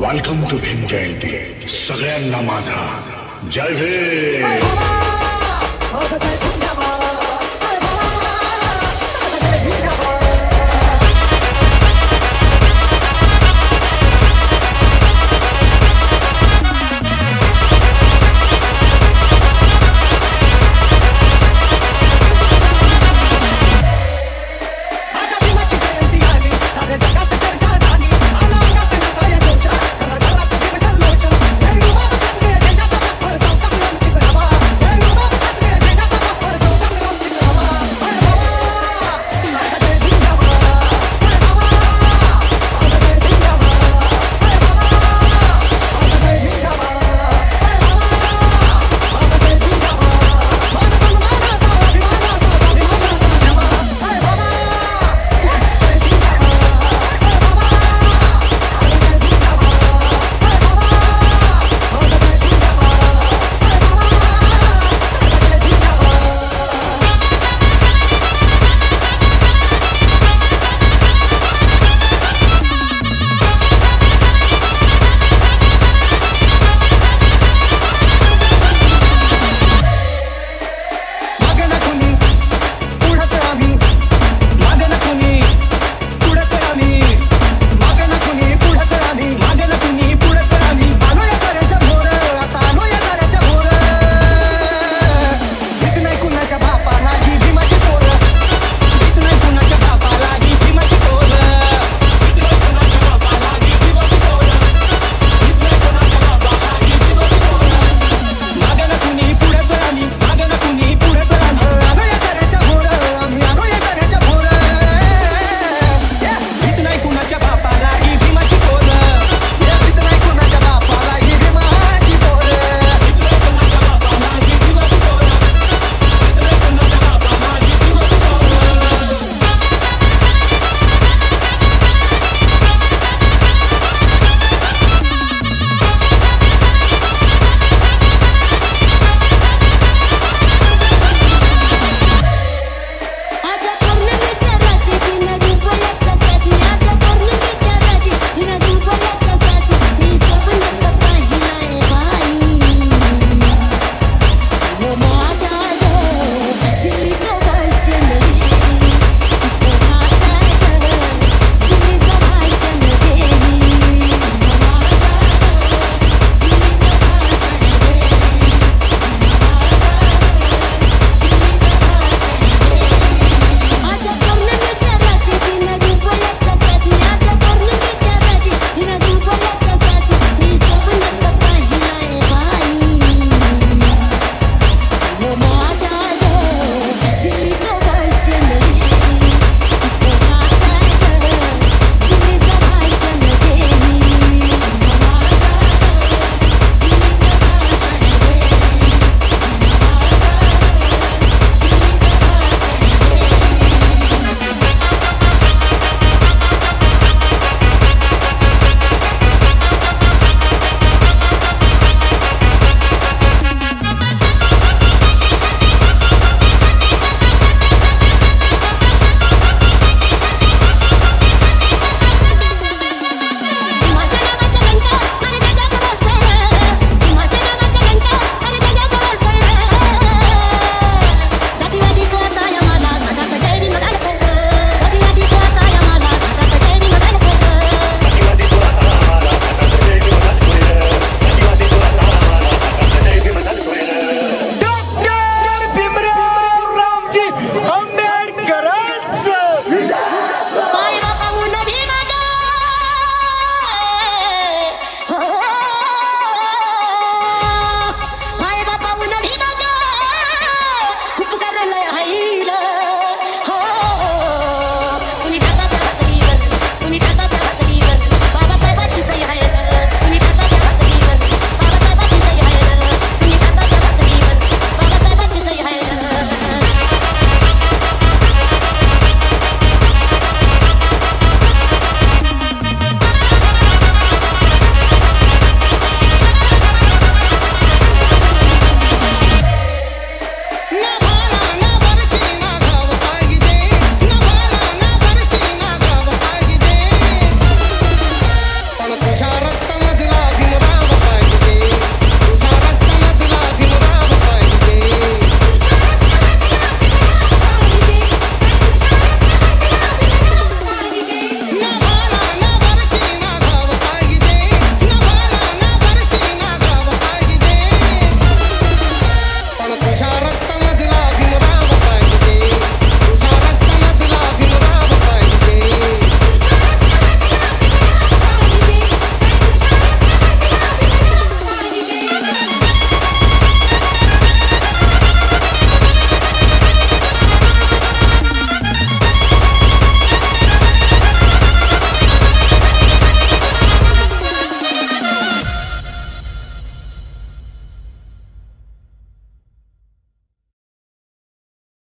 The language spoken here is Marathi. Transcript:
वेलकम टू भीम जयंती सगळ्यांना माझा. जय भीम.